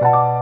Bye.